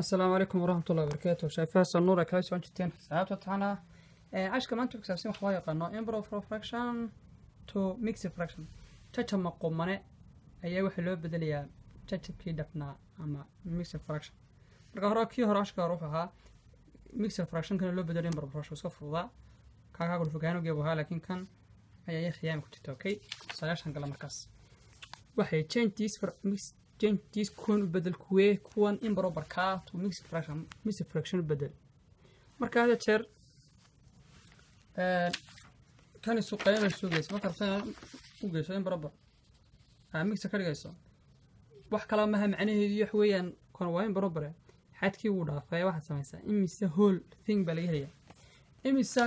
asalaamu calaykum waraxmat ullahi wabarakaatu shayfahasan nuur ay kala socon jirteen maanta ku saabsan waxa loo yaqaano improv fraction to mixed fraction jajabma qumane ayaa waxaa loo bedelayaa jajabkii dhafnaa ama mixed fraction marka hore kii hore cashka wuxuu ahaa fractionkana loo improv fraction iska kula fogaanogeebu ahaa laakiin kan ayaa iyo khiyaami ku jirta okay? Sagaashan gala markaas. Waxay change this kuwan u bedel kuwee kuwan improper to mixed fraction fraction bedel. Marka hada jeer kan isu qayma sugaysa marka geyso. Improper aa mixed ka dhigayso. Wax kala maha macnaheedu wax weeyaan kan waa improper xadkii wuu dhaafay waxaad samaysaa. Imise whole thing baa laga helaya imise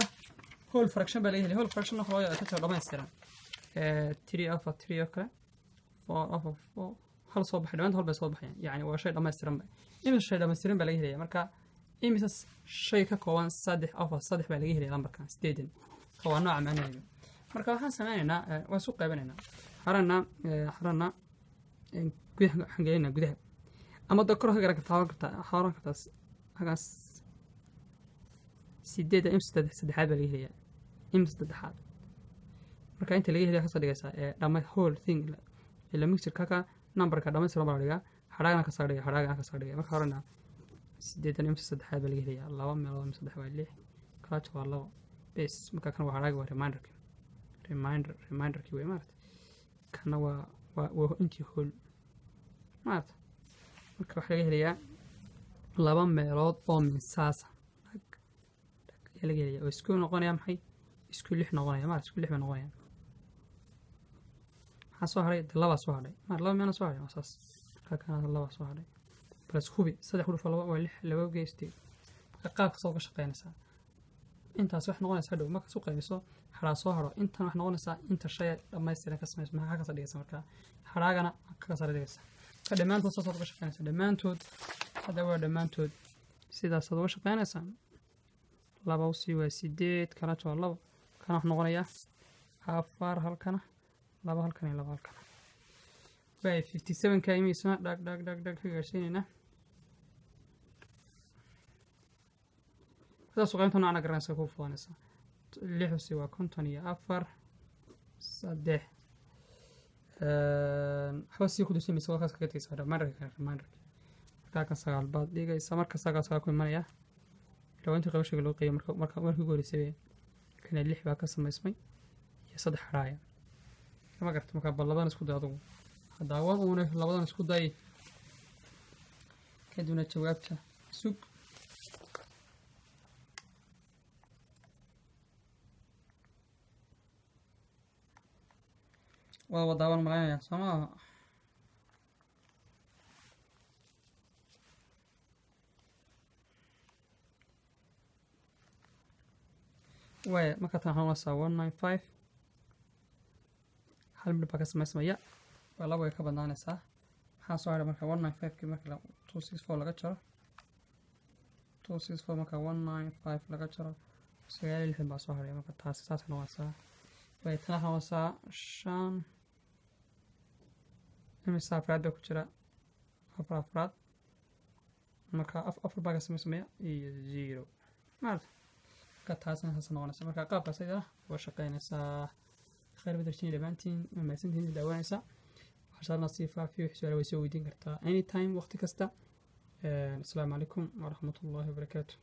whole fraction baa laga helaya whole fraction waxa loo yaqaan ka dhammaystiran three alpha three oo kale. Four alpha four hal soo baxay dhammaanta hal soo baxayaan yacni waa shay dhammaystiran ba imise shay dhammaystiran baa laga helaya marka imise shay ka kooban saddex alpha saddex baa laga helaya lambarkan sideedan waa nooca macnaheedu. Marka waxaan sameynaynaa waan isu qaybanaynaa harana gudaha waxaan gelinaynaa gudaha. Ama da kor ka garan kartaa kartaa haaran kartaa hagaas sideeda im saddex saddexaad baa laga helayaa. Im saddexaad. Marka inta laga helaya ka soo dhigaysaa ee whole thing ila kaka numberka dhamaystiran baa la dhigaa hadhaagana ka soo dhiga hadhaagana ka soo dhiga marka horena sideedan imsa saddexaad baa laga helayaa laba meelood imsa saddex waa lix kalaaj waa labo bes marka kan waa hadhaagi waa reminderki reminder reminderkii wey maarata kana waa waa waa intii whole maarata marka waxaa laga helayaa laba meelood oo minsaasa ayaa laga helaya oo isku noqonaya maxay? Isku lix noqonaya maarata isku lix bay noqonayaan maxaa soo hadhay de labaa soo hadhay laba meelna soo hadhay saas? Markaa labaa soo hadhay bales hubi saddex udhufo laba waa lix laba geystay marka qaabka soo ka shaqeynaysaa intaas wax noqonaysa hadhow. Marka su qaybiso hadhaa soo hadho intan wax noqonaysaa inta shay dhammaystiran ka samaysa maxaa kasa dhigaysa markaa hadhaagana ka sara dhigaysa. Ka dhammaantood saasaad uga shaqeynaysa dhammaantood hadda waa dhammaantood sidaasaad uga shaqeynaysaa laba u sii waa sideed kana waa labo kana wax noqonaya afar halkana laba halkan iyo laba halkan. Waay fifty seven ka imiisana dhag dhag dhag dhag ka gaarsiinaynaa sidaas qaybta garanaysa ku fudanaysa lixusi waa konton iyo afar. Saddex waxba sii ku dursamaysa waa kaas kaga tegaysa markaa kan sagaal baad dhigaysa marka sagaal sagaal ku imanaya ilaa intii qabashiga loo qeeyay marka marka markii ugu horeysay kana lix baa ka samaysmay. Iyo saddex hadhaaya kama garta markaa bal labadan isku day adugu. Haddaawan uuna labadan isku day kadibna jawaabta. Sug. Waa wadaawan malaynaya soo maaha waaya markaa tan one nine five hal midh baa ka samaysmaya waa laba way ka badnaanaysaa maxaa soo hadhay marka one nine five marka two six four laga jaro? two six four marka one nine five laga jaro. sagaal iyo lixdan baa soo hadhay marka taasi saasay noqonaysaa way tana waxaa noqonaysaa shan imisa afraad baa ku jira. Afar afraad. Marka afar baa ka samaysmaya iyo zero. Maarata marka taasina saas noqonaysa. Marka qaabkaas ayada waa shaqeynaysaa khayr badarjini dhammaantiin waa mahadsantihiin daawanaysa waxshaadna sii faafiyo su'aala way soo weydiin kartaa anytime waqti kasta asalaamu calaykum waraxmat ullahi wabarakaatu